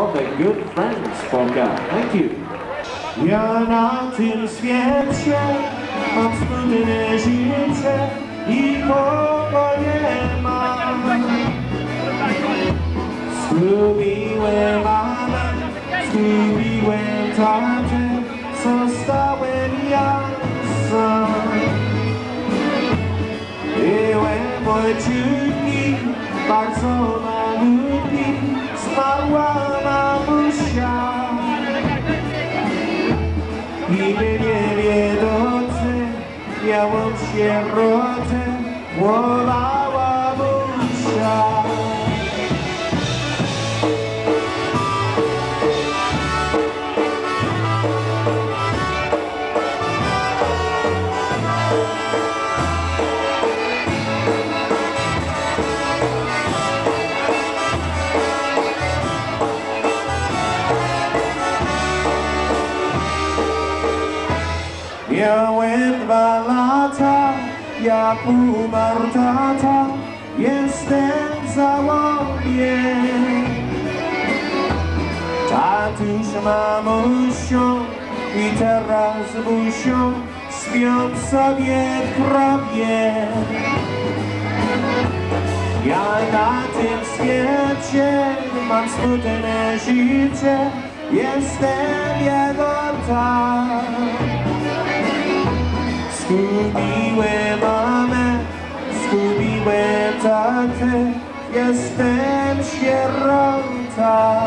All the good friends polka. Thank you. Ja na tym świecie mam smutne życie i pokoje mam. Zgubiłem mamę, zgubiłem tatę, zostałem ja sam. Byłem młodziutki, bardzo malutki, zmarła mamusia. I nie wiedzący miałam się rodzę jak umarł tata, jestem w żałobie. Tatuś mamusią i teraz busią śpią sobie grobie. Ja na tym świecie mam smutne życie, jestem jego tak. Mamę, tatę, jestem sierota.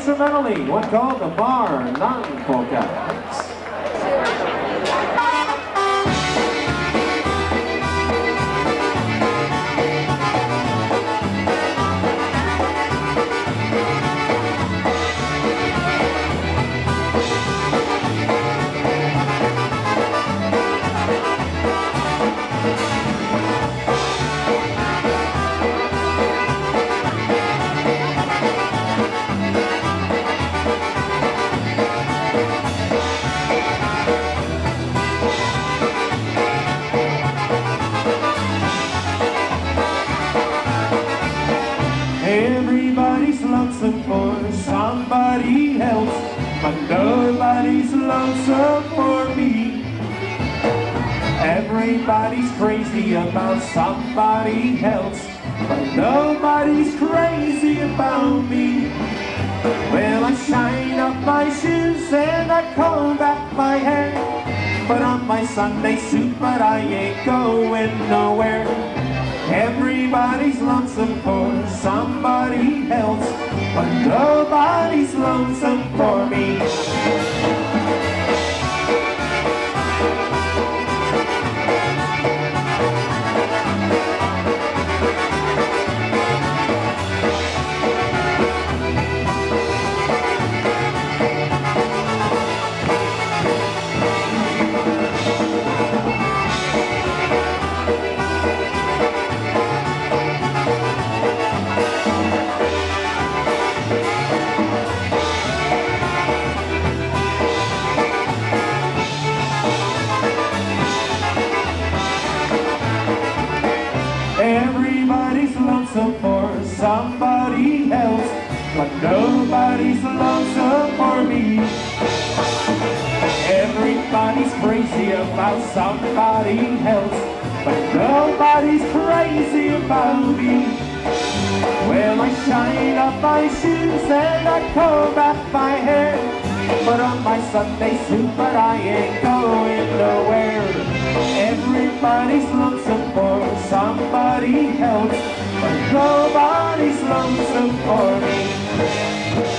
Instrumentally, one called the Bar Non-Polka. Everybody's crazy about somebody else, but nobody's crazy about me. Well, I shine up my shoes and I comb back my hair, put on my Sunday suit, but I ain't going nowhere. Everybody's lonesome for somebody else, but nobody's lonesome for Everybody's lonesome for somebody else, but nobody's lonesome for me. Everybody's crazy about somebody else, but nobody's crazy about me. Well, I shine up my shoes and I comb back my hair, put on my Sunday suit, but I ain't going nowhere. Everybody's somebody else, but nobody's lonesome for me.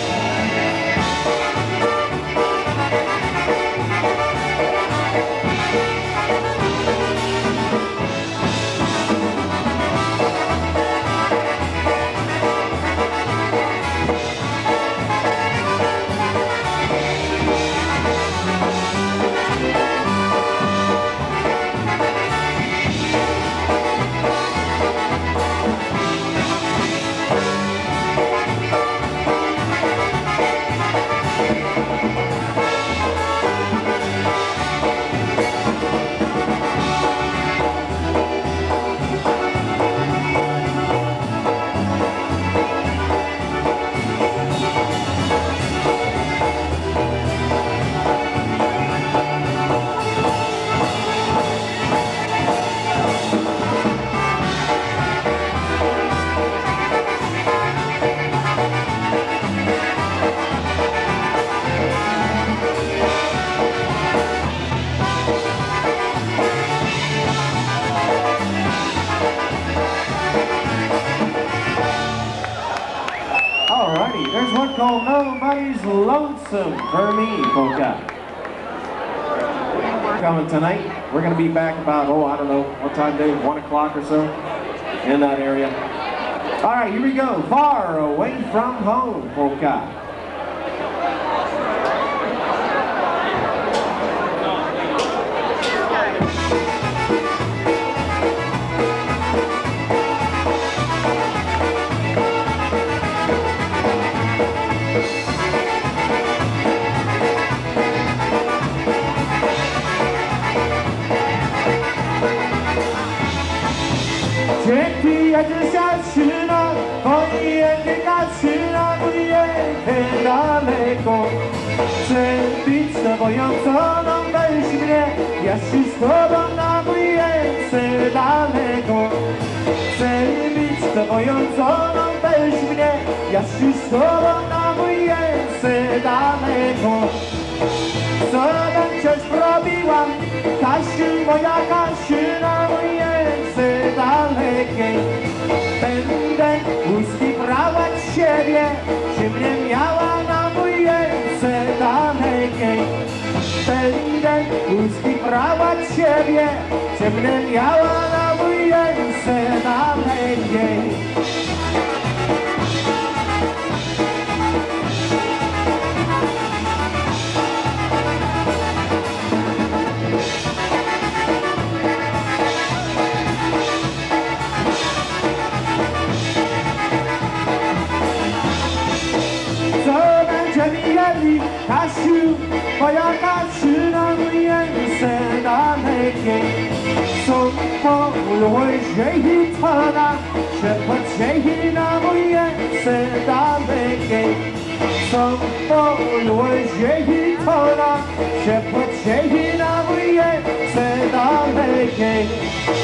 Tonight. We're going to be back about, oh, I don't know, what time, Dave? 1 o'clock or so? In that area. Alright, here we go. Far Away From Home, polka. 天73 lat, oni jedynka 3 lat, jedzie daleko. Przebić to bojącą nam no weź mnie, ja się z tobą na ulicy daleko. Przebić to bojącą nam no weź mnie, ja się z tobą na ulicy daleko. Co nam coś robiłam, moja kara, łuski brała ciebie, ciemne miała na mój sen, a. okay.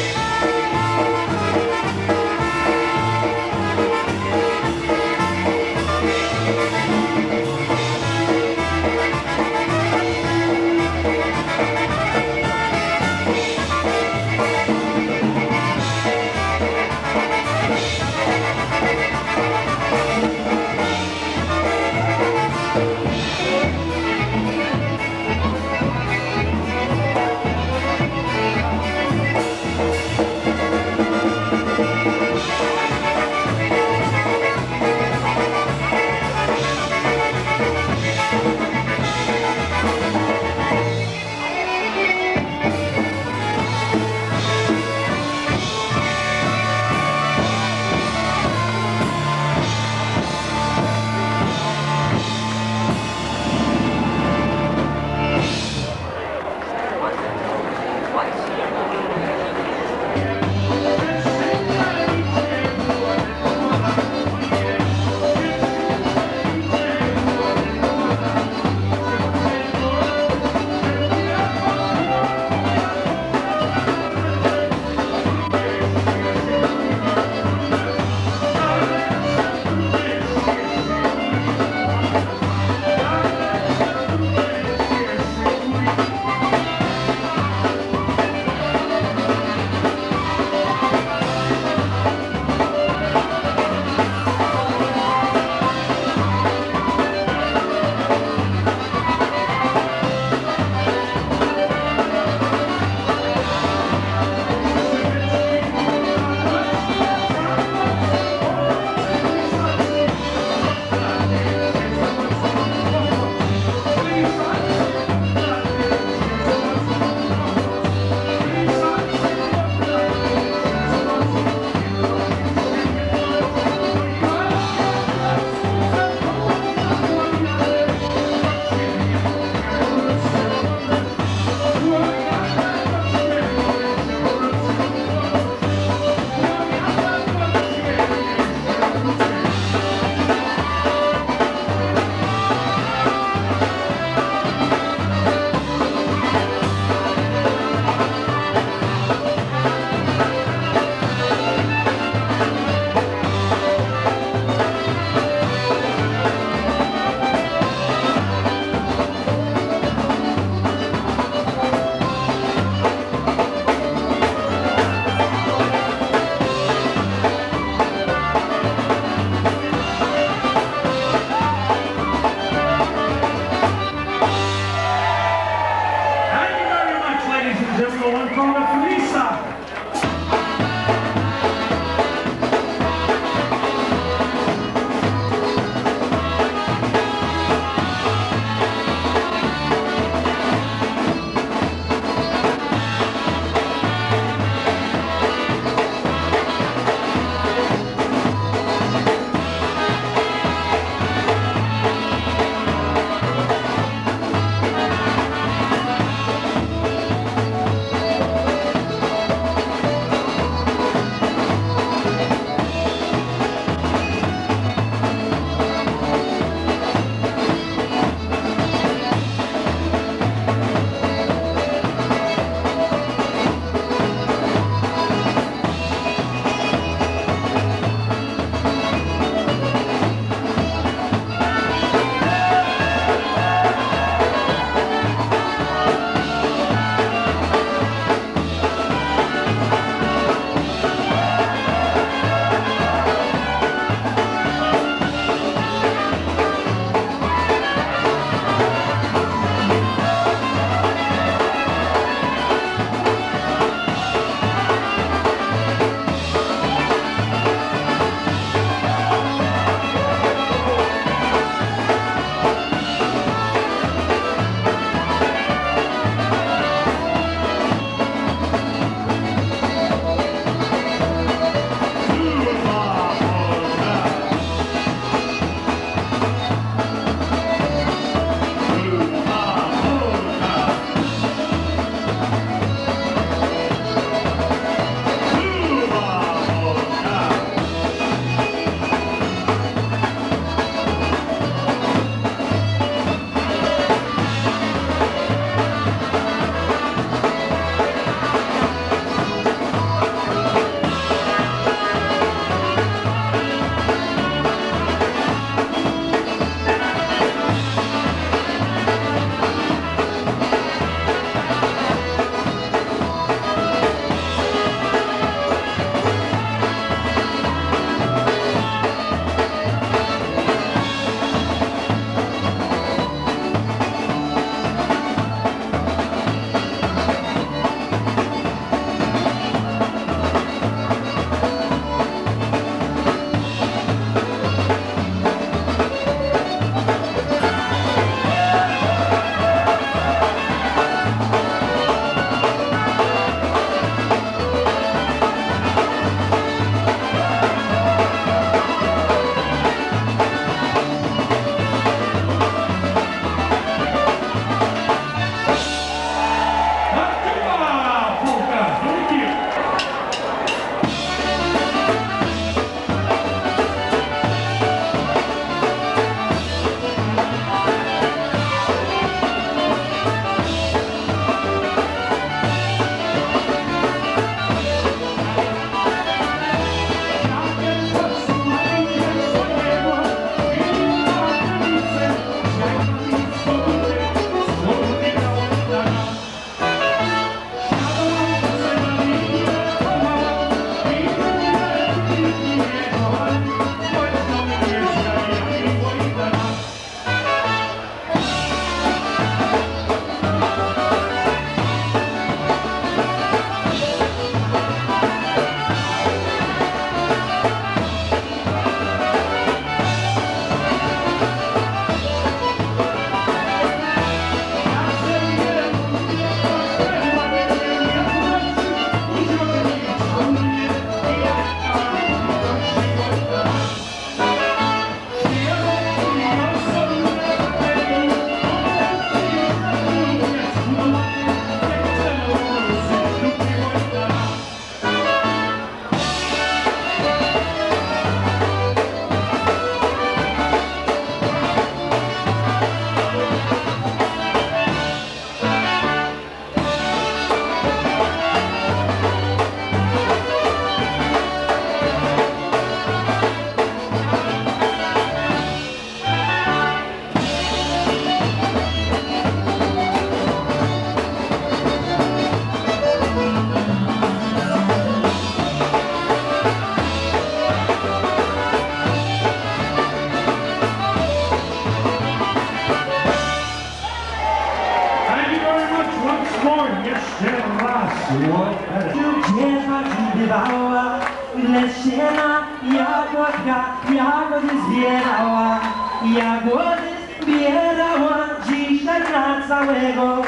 Gdzie tak bywała, lecz się na jagłodka, jagody zbierała, jagody zbierała, dzisiaj na całego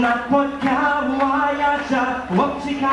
napotkała jacza chłopczyka.